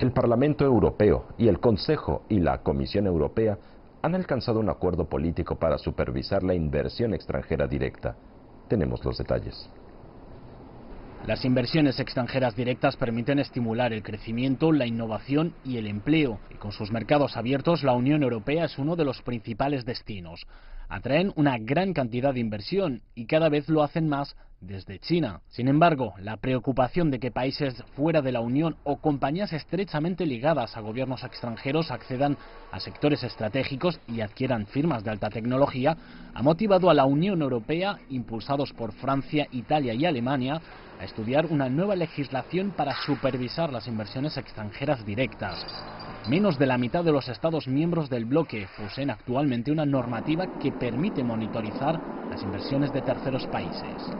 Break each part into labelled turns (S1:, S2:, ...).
S1: El Parlamento Europeo y el Consejo y la Comisión Europea han alcanzado un acuerdo político para supervisar la inversión extranjera directa. Tenemos los detalles.
S2: Las inversiones extranjeras directas permiten estimular el crecimiento, la innovación y el empleo. Y con sus mercados abiertos, la Unión Europea es uno de los principales destinos atraen una gran cantidad de inversión y cada vez lo hacen más desde China. Sin embargo, la preocupación de que países fuera de la Unión o compañías estrechamente ligadas a gobiernos extranjeros accedan a sectores estratégicos y adquieran firmas de alta tecnología ha motivado a la Unión Europea, impulsados por Francia, Italia y Alemania, a estudiar una nueva legislación para supervisar las inversiones extranjeras directas. Menos de la mitad de los Estados miembros del bloque poseen actualmente una normativa que permite monitorizar las inversiones de terceros países.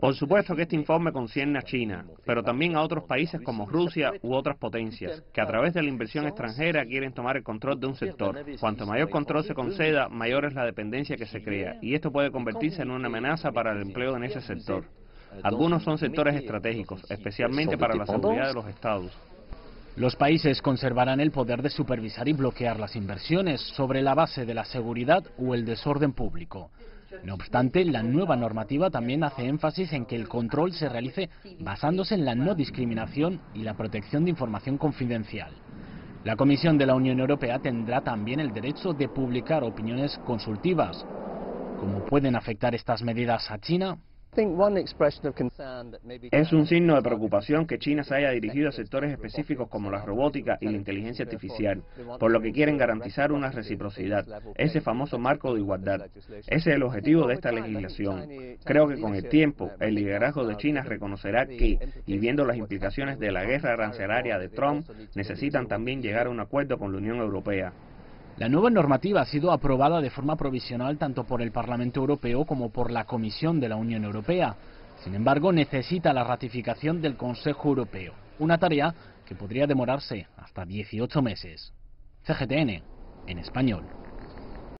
S3: Por supuesto que este informe concierne a China, pero también a otros países como Rusia u otras potencias, que a través de la inversión extranjera quieren tomar el control de un sector. Cuanto mayor control se conceda, mayor es la dependencia que se crea, y esto puede convertirse en una amenaza para el empleo en ese sector. Algunos son sectores estratégicos, especialmente para la seguridad de los estados.
S2: Los países conservarán el poder de supervisar y bloquear las inversiones sobre la base de la seguridad o el desorden público. No obstante, la nueva normativa también hace énfasis en que el control se realice basándose en la no discriminación y la protección de información confidencial. La Comisión de la Unión Europea tendrá también el derecho de publicar opiniones consultivas. ¿Cómo pueden afectar estas medidas a China?
S3: Es un signo de preocupación que China se haya dirigido a sectores específicos como la robótica y la inteligencia artificial, por lo que quieren garantizar una reciprocidad, ese famoso marco de igualdad. Ese es el objetivo de esta legislación. Creo que con el tiempo, el liderazgo de China reconocerá que, y viendo las implicaciones de la guerra arancelaria de Trump, necesitan también llegar a un acuerdo con la Unión Europea.
S2: La nueva normativa ha sido aprobada de forma provisional tanto por el Parlamento Europeo como por la Comisión de la Unión Europea. Sin embargo, necesita la ratificación del Consejo Europeo, una tarea que podría demorarse hasta 18 meses. CGTN, en español.